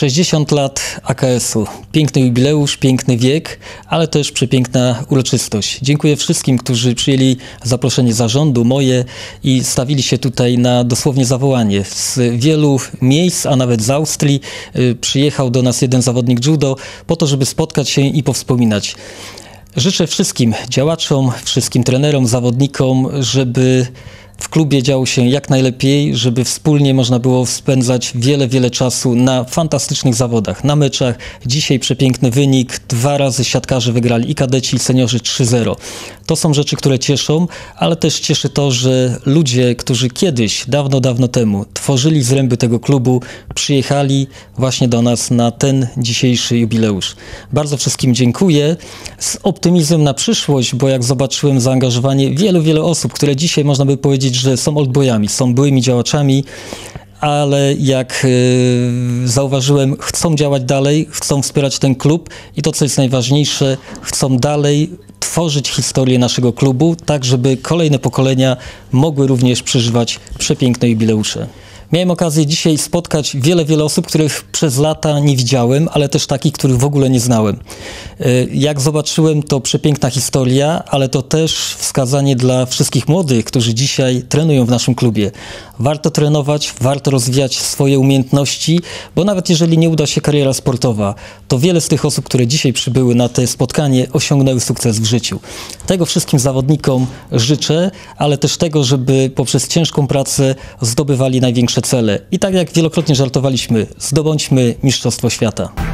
Sześćdziesiąt lat AKS-u. Piękny jubileusz, piękny wiek, ale też przepiękna uroczystość. Dziękuję wszystkim, którzy przyjęli zaproszenie zarządu, moje i stawili się tutaj na dosłownie zawołanie. Z wielu miejsc, a nawet z Austrii y, przyjechał do nas jeden zawodnik judo po to, żeby spotkać się i powspominać. Życzę wszystkim działaczom, wszystkim trenerom, zawodnikom, żeby w klubie działo się jak najlepiej, żeby wspólnie można było spędzać wiele, wiele czasu na fantastycznych zawodach, na meczach. Dzisiaj przepiękny wynik, dwa razy siatkarze wygrali i kadeci, i seniorzy 3-0. To są rzeczy, które cieszą, ale też cieszy to, że ludzie, którzy kiedyś, dawno, dawno temu tworzyli zręby tego klubu, przyjechali właśnie do nas na ten dzisiejszy jubileusz. Bardzo wszystkim dziękuję z optymizmem na przyszłość, bo jak zobaczyłem zaangażowanie wielu, wielu osób, które dzisiaj można by powiedzieć, że są oldboyami, są byłymi działaczami, ale jak y, zauważyłem, chcą działać dalej, chcą wspierać ten klub i to, co jest najważniejsze, chcą dalej tworzyć historię naszego klubu, tak żeby kolejne pokolenia mogły również przeżywać przepiękne jubileusze. Miałem okazję dzisiaj spotkać wiele, wiele osób, których przez lata nie widziałem, ale też takich, których w ogóle nie znałem. Y, Jak zobaczyłem, to przepiękna historia, ale to też wskazanie dla wszystkich młodych, którzy dzisiaj trenują w naszym klubie. Warto trenować, warto rozwijać swoje umiejętności, bo nawet jeżeli nie uda się kariera sportowa, to wiele z tych osób, które dzisiaj przybyły na to spotkanie, osiągnęły sukces w życiu. Tego wszystkim zawodnikom życzę, ale też tego, żeby poprzez ciężką pracę zdobywali największe cele. I tak jak wielokrotnie żartowaliśmy, zdobądźmy Mistrzostwo Świata.